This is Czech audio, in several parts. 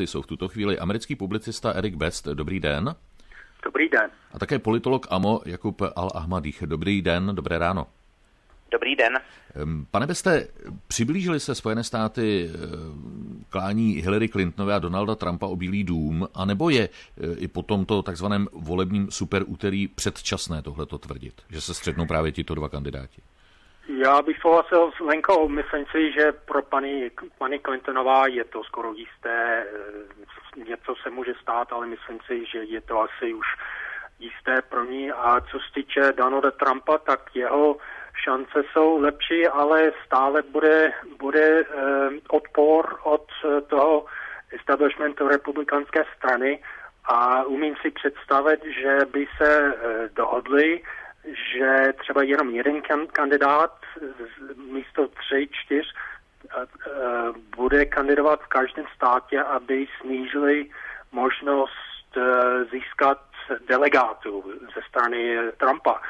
jsou v tuto chvíli americký publicista Erik Best. Dobrý den. Dobrý den. A také politolog AMO Jakub Al-Ahmadich. Dobrý den, dobré ráno. Dobrý den. Pane Beste, přiblížili se Spojené státy klání Hillary Clintonové a Donalda Trumpa o Bílý dům, anebo je i po tomto takzvaném volebním superúterý předčasné tohleto tvrdit, že se střetnou právě tito dva kandidáti? Já bych souhlasil s Lenkou. Myslím si, že pro paní, paní Clintonová je to skoro jisté. Eh, něco se může stát, ale myslím si, že je to asi už jisté pro ní. A co se týče Donalda Trumpa, tak jeho šance jsou lepší, ale stále bude, bude eh, odpor od eh, toho establishmentu republikánské strany a umím si představit, že by se dohodli, že třeba jenom jeden kandidát místo tři, čtyř bude kandidovat v každém státě, aby snížili možnost získat delegátů ze strany Trumpa.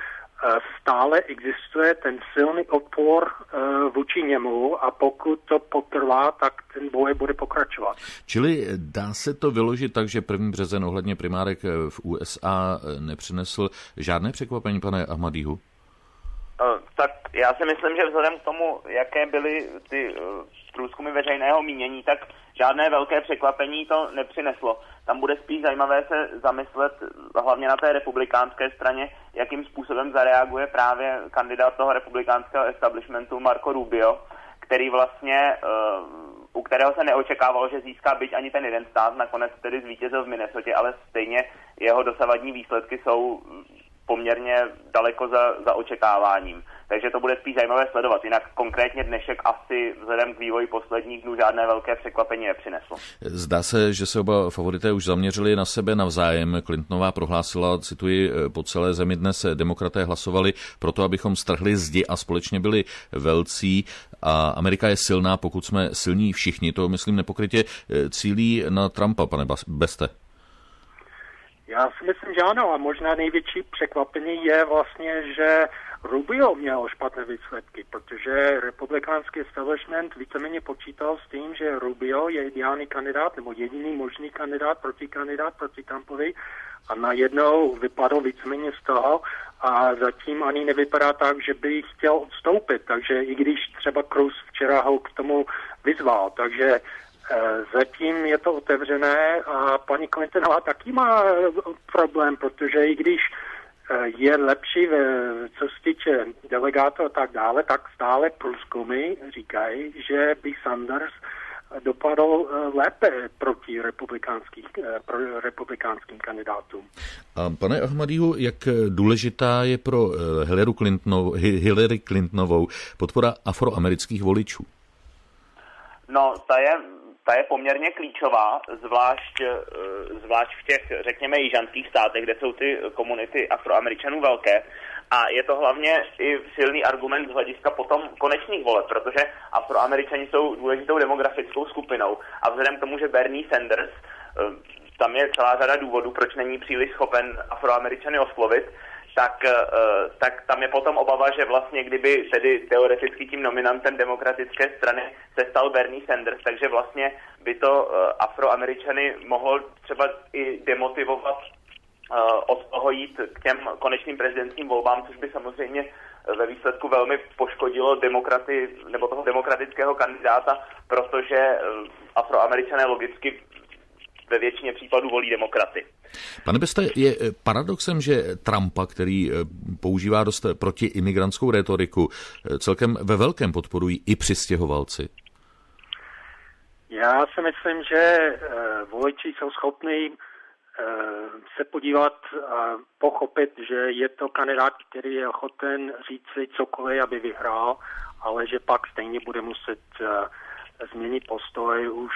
Eh, stále existuje ten silný odpor eh, vůči němu a pokud to potrvá, tak ten boj bude pokračovat. Čili dá se to vyložit tak, že první březen ohledně primárek eh, v USA nepřinesl žádné překvapení, pane Ahmadíhu? Tak já si myslím, že vzhledem k tomu, jaké byly ty průzkumy veřejného mínění, tak žádné velké překvapení to nepřineslo. Tam bude spíš zajímavé se zamyslet hlavně na té republikánské straně, jakým způsobem zareaguje právě kandidát toho republikánského establishmentu Marco Rubio, který vlastně, uh, u kterého se neočekávalo, že získá byť ani ten jeden stát, nakonec tedy zvítězil v Minnesota, ale stejně jeho dosavadní výsledky jsou poměrně daleko za, za očekáváním takže to bude spíš zajímavé sledovat. Jinak konkrétně dnešek asi vzhledem k vývoji posledních dnů žádné velké překvapení nepřineslo. Zdá se, že se oba favorité už zaměřili na sebe navzájem. Clintonová prohlásila, cituji, po celé zemi dnes demokraté hlasovali proto, abychom strhli zdi a společně byli velcí. A Amerika je silná, pokud jsme silní všichni. To, myslím, nepokrytě cílí na Trumpa, pane Beste. Já si myslím, že ano. A možná největší překvapení je vlastně, že Rubio měl špatné výsledky, protože republikánský establishment víceméně počítal s tím, že Rubio je ideální kandidát nebo jediný možný kandidát, protikandidát proti Trumpovi a najednou vypadl víceméně z toho a zatím ani nevypadá tak, že by chtěl odstoupit, takže i když třeba Cruz včera ho k tomu vyzval, takže eh, Zatím je to otevřené a paní Clintonová taky má problém, protože i když je lepší, co se týče delegátů a tak dále, tak stále průzkumy říkají, že by Sanders dopadl eh, lépe proti republikánských, eh, pro republikánským kandidátům. A pane Ahmadíhu, jak důležitá je pro eh, Hillary, Clintonovou, Hillary Clintonovou podpora afroamerických voličů? No, ta je ta je poměrně klíčová, zvlášť, eh, zvlášť v těch, řekněme, jižanských státech, kde jsou ty komunity afroameričanů velké. A je to hlavně i silný argument z hlediska potom konečných voleb, protože afroameričani jsou důležitou demografickou skupinou. A vzhledem k tomu, že Bernie Sanders, eh, tam je celá řada důvodů, proč není příliš schopen afroameričany oslovit, tak, eh, tak tam je potom obava, že vlastně kdyby tedy teoreticky tím nominantem demokratické strany se stal Bernie Sanders, takže vlastně by to eh, afroameričany mohlo třeba i demotivovat eh, od toho jít k těm konečným prezidentským volbám, což by samozřejmě ve výsledku velmi poškodilo demokraty nebo toho demokratického kandidáta, protože afroameričané logicky ve většině případů volí demokraty. Pane Beste, je eh, paradoxem, že Trumpa, který eh, používá dost protiimigrantskou retoriku, eh, celkem ve velkém podporují i přistěhovalci? Já si myslím, že voliči jsou schopni se podívat a pochopit, že je to kandidát, který je ochoten říct si cokoliv, aby vyhrál, ale že pak stejně bude muset změnit postoj. Už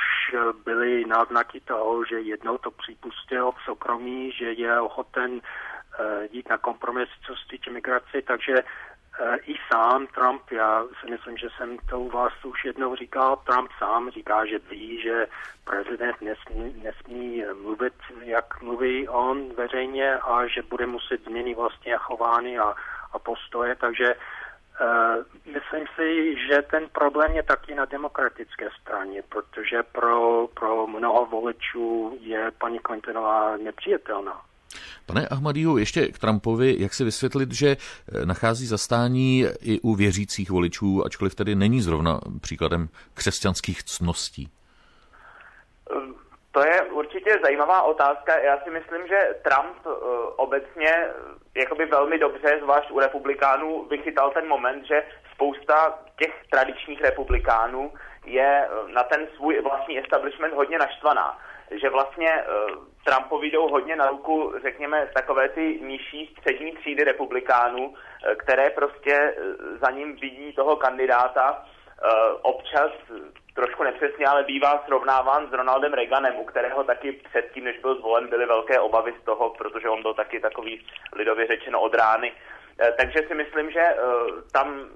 byly náznaky toho, že jednou to připustil v soukromí, že je ochoten eh, jít na kompromis, co se týče migrace, takže eh, i sám Trump, já si myslím, že jsem to u vás už jednou říkal, Trump sám říká, že ví, že prezident nesmí, nesmí mluvit, jak mluví on veřejně a že bude muset změnit vlastně chování a, a postoje, takže myslím si, že ten problém je taky na demokratické straně, protože pro, pro mnoho voličů je paní Clintonová nepřijatelná. Pane Ahmadiu, ještě k Trumpovi, jak si vysvětlit, že eh, nachází zastání i u věřících voličů, ačkoliv tedy není zrovna příkladem křesťanských cností? Ehm, to je určitě zajímavá otázka. Já si myslím, že Trump uh, obecně eh, jakoby velmi dobře, zvlášť u republikánů, vychytal ten moment, že spousta těch tradičních republikánů je na ten svůj vlastní establishment hodně naštvaná. Že vlastně uh, Trumpovi jdou hodně na ruku, řekněme, takové ty nižší střední třídy republikánů, které prostě za ním vidí toho kandidáta občas trošku nepřesně, ale bývá srovnáván s Ronaldem Reaganem, u kterého taky předtím, než byl zvolen, byly velké obavy z toho, protože on byl taky takový lidově řečeno od rány. Eh, takže si myslím, že eh, tam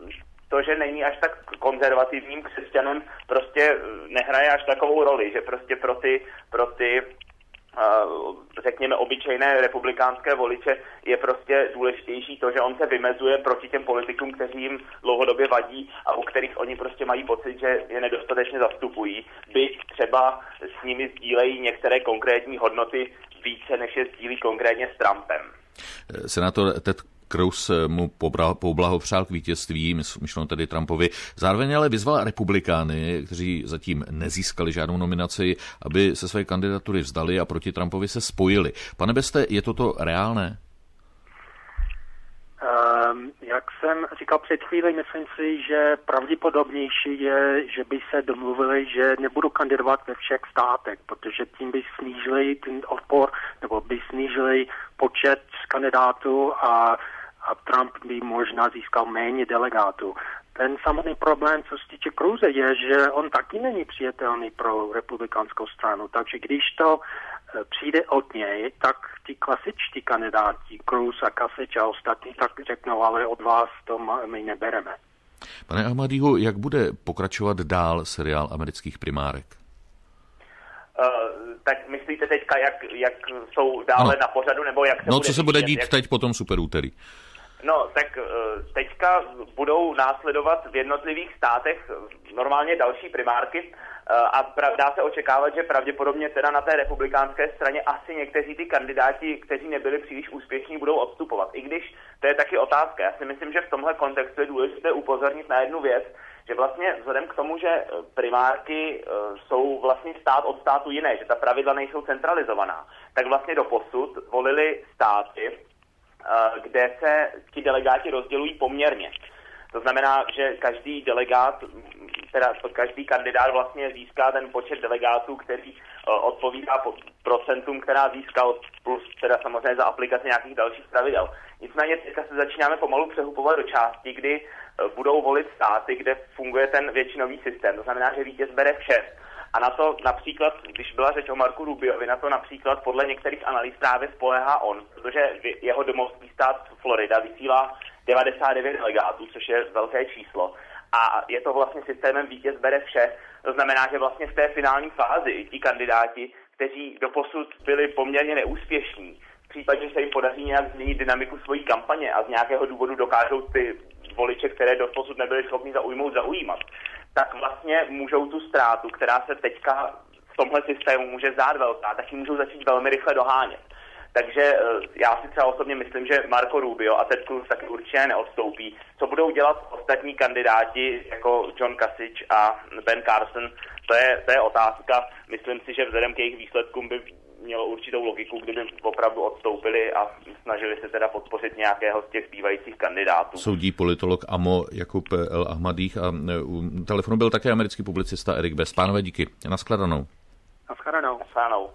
to, že není až tak konzervativním křesťanem, prostě eh, nehraje až takovou roli, že prostě pro ty, pro ty řekněme, obyčejné republikánské voliče je prostě důležitější to, že on se vymezuje proti těm politikům, kteří jim dlouhodobě vadí a u kterých oni prostě mají pocit, že je nedostatečně zastupují, byť třeba s nimi sdílejí některé konkrétní hodnoty více, než je sdílí konkrétně s Trumpem. Senátor Ted Cruz mu poblahopřál k vítězství, myšleno tedy Trumpovi. Zároveň ale vyzval republikány, kteří zatím nezískali žádnou nominaci, aby se své kandidatury vzdali a proti Trumpovi se spojili. Pane Beste, je toto reálné? Um, jak jsem říkal před chvíli, myslím si, že pravděpodobnější je, že by se domluvili, že nebudou kandidovat ve všech státech, protože tím by snížili ten odpor, nebo by snížili počet kandidátů a a Trump by možná získal méně delegátů. Ten samotný problém, co se týče Cruze, je, že on taky není přijatelný pro republikánskou stranu. Takže když to e, přijde od něj, tak ti klasičtí kandidáti, Cruz a Kasič a ostatní, tak řeknou, ale od vás to my nebereme. Pane Ahmadího, jak bude pokračovat dál seriál amerických primárek? Uh, tak myslíte teďka, jak, jak jsou dále ano. na pořadu, nebo jak se No, bude co se bude dít jak... teď po tom superúterý? No, tak eh, teďka budou následovat v jednotlivých státech normálně další primárky eh, a dá se očekávat, že pravděpodobně teda na té republikánské straně asi někteří ty kandidáti, kteří nebyli příliš úspěšní, budou odstupovat. I když to je taky otázka. Já si myslím, že v tomhle kontextu je důležité upozornit na jednu věc, že vlastně vzhledem k tomu, že eh, primárky jsou vlastně stát od státu jiné, že ta pravidla nejsou centralizovaná, tak vlastně do posud volili státy, Eh, kde se ti delegáti rozdělují poměrně. To znamená, že každý delegát, teda každý kandidát vlastně získá ten počet delegátů, který eh, odpovídá procentům, která získal, plus teda samozřejmě za aplikaci nějakých dalších pravidel. Nicméně teďka se začínáme pomalu přehupovat do části, kdy eh, budou volit státy, kde funguje ten většinový systém. To znamená, že vítěz bere vše. A na to například, když byla řeč o Marku Rubiovi, na to například podle některých analýz právě spolehá on, protože jeho domovský stát Florida vysílá 99 delegátů, což je velké číslo. A je to vlastně systémem vítěz bere vše. To znamená, že vlastně v té finální fázi ti kandidáti, kteří doposud byli poměrně neúspěšní, v případě, že se jim podaří nějak změnit dynamiku svojí kampaně a z nějakého důvodu dokážou ty voliče, které doposud nebyly schopni zaujmout, zaujímat, tak vlastně můžou tu ztrátu, která se teďka v tomhle systému může zdát velká, tak ji můžou začít velmi rychle dohánět. Takže eh, já si třeba osobně myslím, že Marco Rubio a Ted Cruz taky určitě neodstoupí. Co budou dělat ostatní kandidáti jako John Kasich a Ben Carson, to je, to je otázka. Myslím si, že vzhledem k jejich výsledkům by mělo určitou logiku, kdyby opravdu odstoupili a snažili se teda podpořit nějakého z těch zbývajících kandidátů. Soudí politolog Amo Jakub El Ahmadích a e, u telefonu byl také americký publicista Erik Best. Pánové, díky. Naschledanou. Naschledanou. Naschledanou.